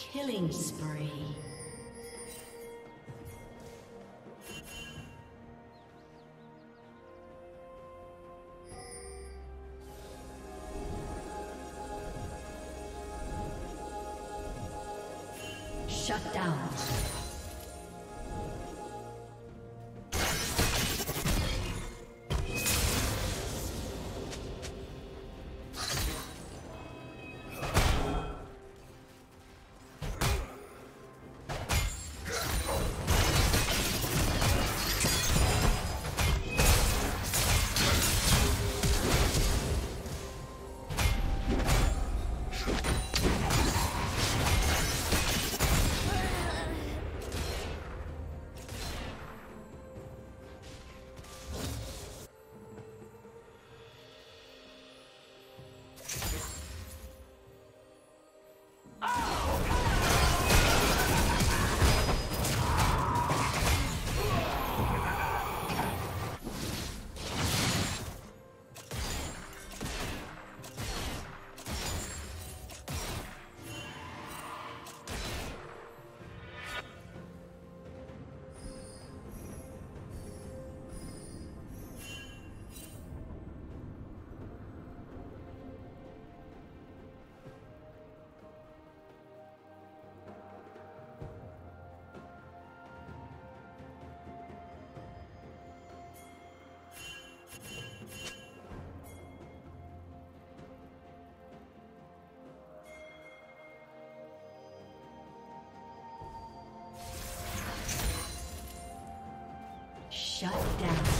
Killing spree. Shut down.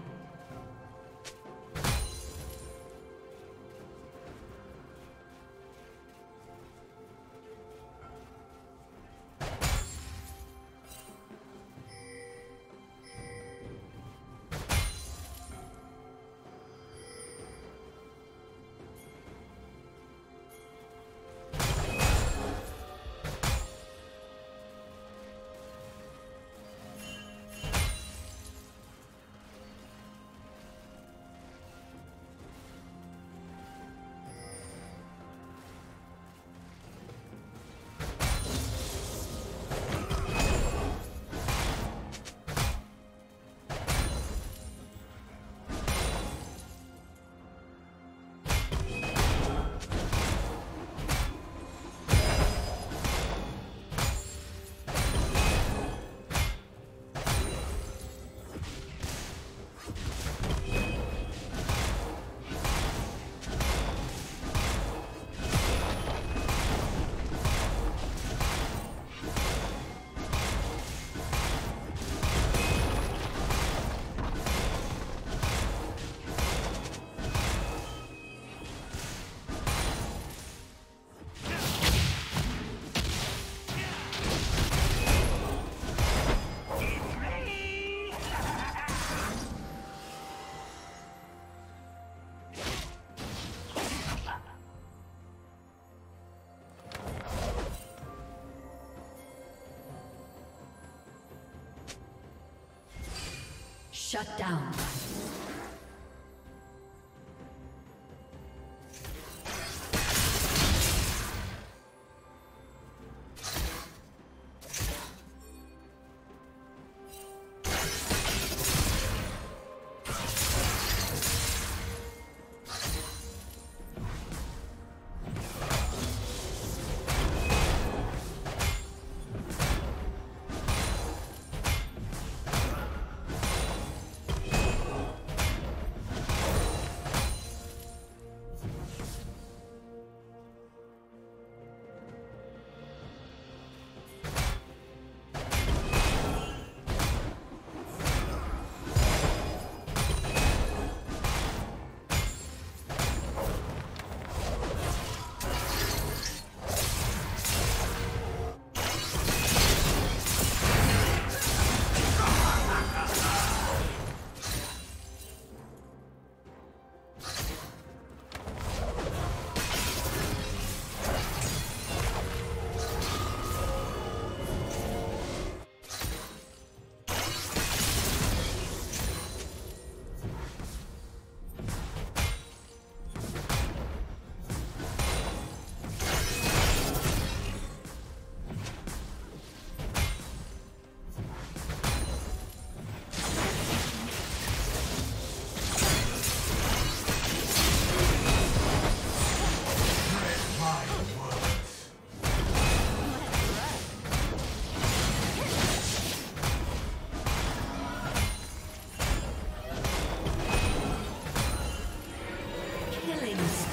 Shut down.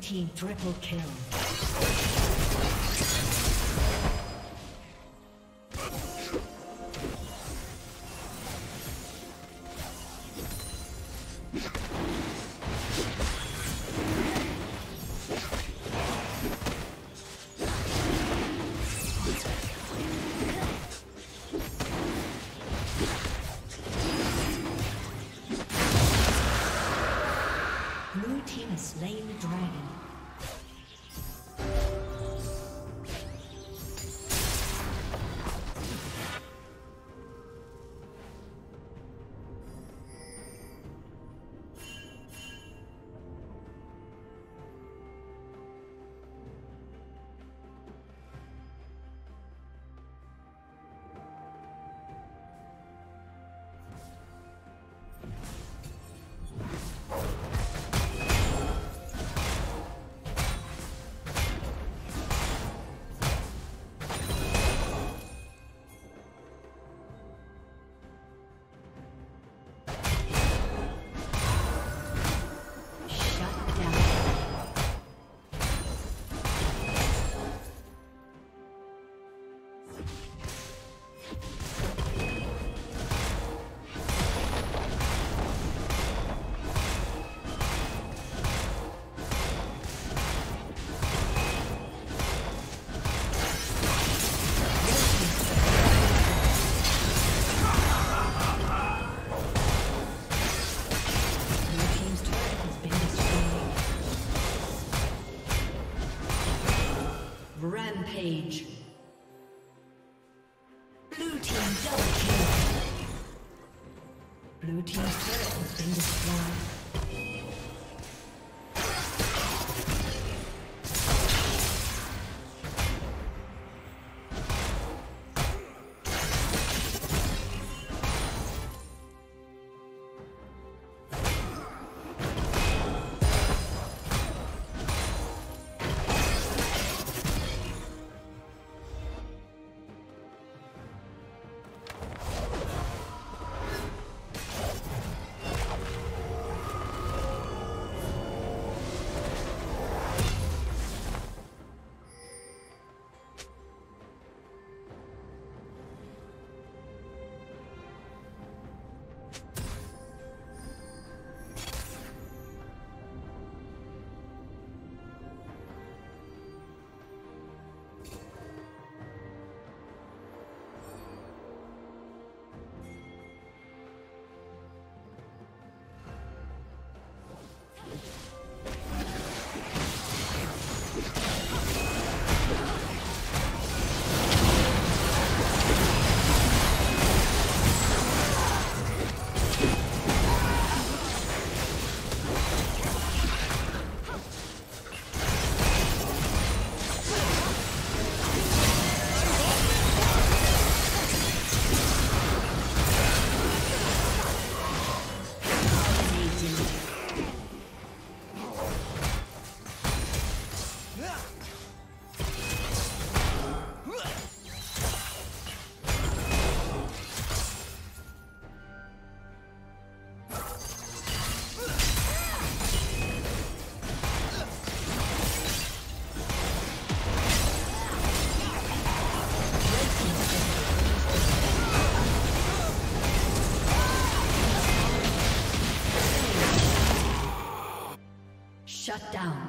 Team triple kill. Rampage. Blue team double kill. Blue team's turret has been destroyed. Shut down.